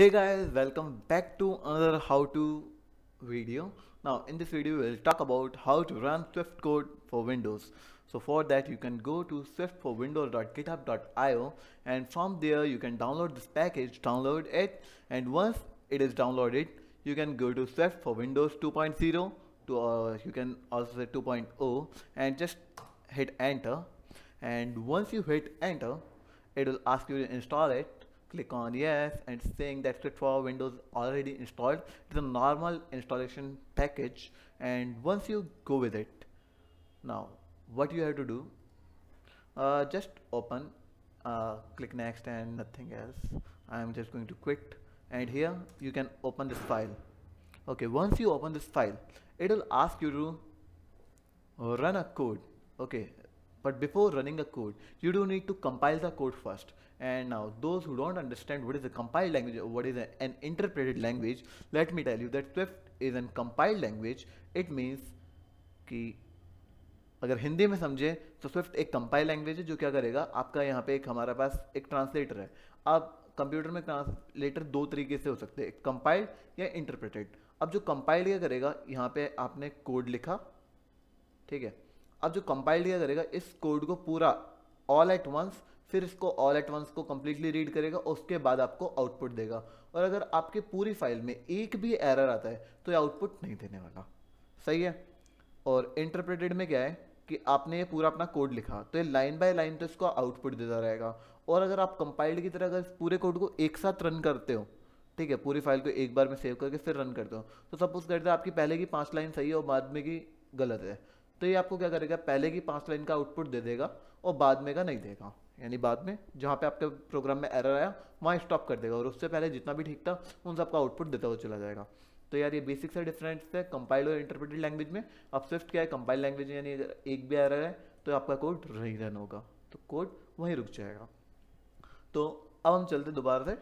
Hey guys, welcome back to another how to video. Now in this video we'll talk about how to run Swift code for Windows. So for that you can go to swiftforwindows.github.io and from there you can download this package, download it and once it is downloaded you can go to Swift for Windows 2.0 to uh, you can also say 2.0 and just hit enter and once you hit enter it will ask you to install it click on yes and saying that Swift for Windows already installed it's a normal installation package and once you go with it now what you have to do uh, just open uh, click next and nothing else. I'm just going to quit and here you can open this file. Okay once you open this file it will ask you to run a code. Okay but before running a code, you do need to compile the code first. And now those who don't understand what is a compiled language or what is a, an interpreted language, let me tell you that Swift is an compiled language. It means कि अगर हिंदी में समझे तो Swift एक compile language है जो क्या करेगा आपका यहाँ पे एक हमारे पास एक ट्रांसलेटर है अब कंप्यूटर में ट्रांसलेटर दो तरीके से हो सकते हैं कंपाइल्ड या इंटरप्रेटेड अब जो कंपाइल्ड क्या करेगा यहाँ पे आपने कोड लिखा ठीक है अब जो कंपाइल क्या करेगा, इस कोड को पूरा ऑल एट वंस फिर इसको ऑल एट वंस को कंप्लीटली रीड करेगा, उसके बाद आपको आउटपुट देगा। और अगर आपके पूरी फ़ाइल में एक भी एरर आता है तो ये आउटपुट नहीं देने वाला। सही है? और इंटरप्रेटेड में क्या है कि आपने ये पूरा अपना कोड लिखा तो ये लाइन बाय लाइन तो इसको आउटपुट देता रहेगा। और अगर आप कंपाइल्ड की तरह अगर पूरे कोड को एक साथ रन करते हो, ठीक है, पूरी फ़ाइल को एक बार में सेव करके फिर रन करते हो तो सपोज़ करते हैं आपकी पहले की पाँच लाइन सही है और बाद में की गलत है। तो ये आपको क्या करेगा? पहले की पाँच लाइन का आउटपुट दे देगा और बाद में का नहीं देगा। यानी बाद में जहाँ पे आपके प्रोग्राम में एरर आया, वहाँ स्टॉप कर देगा और उससे पहले जितना भी ठीक था, उन सबका आउटपुट देता हुआ चला जाएगा। तो यार ये बेसिक सा डिफरेंस है कंपाइल और इंटरप्रेटेड लैंग्वेज में। अब स्विफ्ट क्या है? कंपाइल लैंग्वेज यानी अगर एक भी एरर है तो आपका कोड रही रन होगा। तो कोड वहीं रुक जाएगा। तो अब हम चलते दोबारा से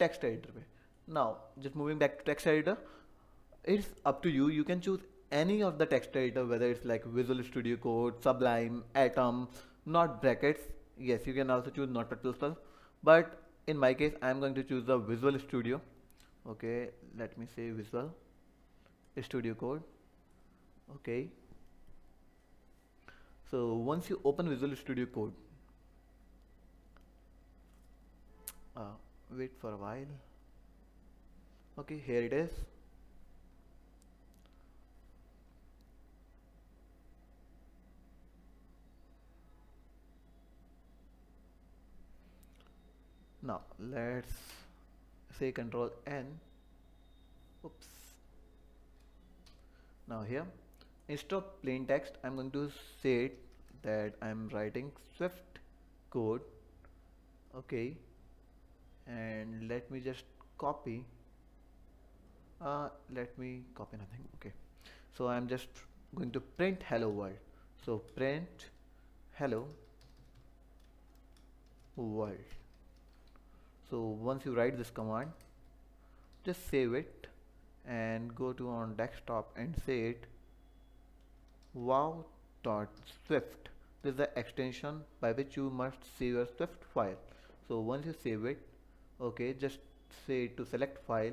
टेक्स्ट एडिटर पे। Now just moving back to text editor it's up to you you can choose any of the text editor whether it's like Visual Studio Code, Sublime, Atom, not brackets. Yes you can also choose Notepad++ but in my case I'm going to choose the Visual Studio. Okay let me say Visual Studio Code. Okay. So once you open Visual Studio Code uh, wait for a while. Okay here it is now let's say control n. Oops. Now here instead of plain text I'm going to say that I'm writing swift code okay? And let me just copy. Uh, let me copy nothing okay? So I'm just going to print hello world. So print hello world so once you write this command just save it and go to on desktop and say it wow.swift this is the extension by which you must save your swift file. So once you save it okay just say to select file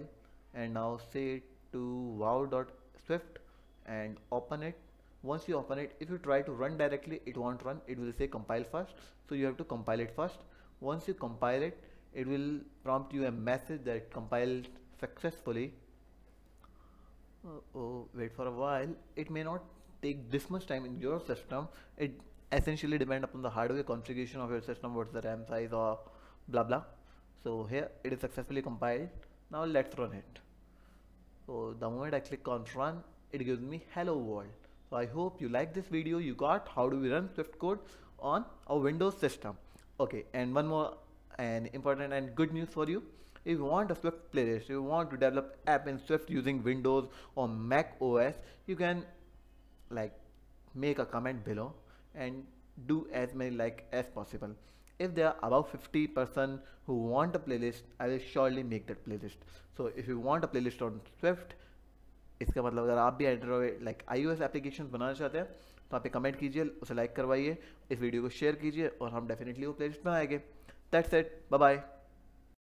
and now say to wow.swift and open it. Once you open it if you try to run directly it won't run. It will say compile first. So you have to compile it first. Once you compile it it will prompt you a message that compiled successfully. Uh, oh wait for a while. It may not take this much time in your system. It essentially depend upon the hardware configuration of your system what's the RAM size or blah blah. So here it is successfully compiled. Now let's run it. So the moment I click on run it gives me hello world. So I hope you like this video. You got how do we run Swift code on a Windows system. Okay and one more and important and good news for you if you want a Swift playlist, if you want to develop app in Swift using Windows or Mac OS, you can like make a comment below and do as many like as possible. If there are about 50 person who want a playlist, I will surely make that playlist. So if you want a playlist on Swift, इसका मतलब अगर आप भी Android like iOS application बनाना चाहते हैं तो आप comment कीजिए उसे लाइक करवाइए इस वीडियो को शेयर कीजिए और हम डेफिनेटली वो प्लेलिस्ट बनाएंगे that's it. Bye bye.